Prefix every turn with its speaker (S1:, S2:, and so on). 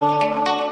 S1: Música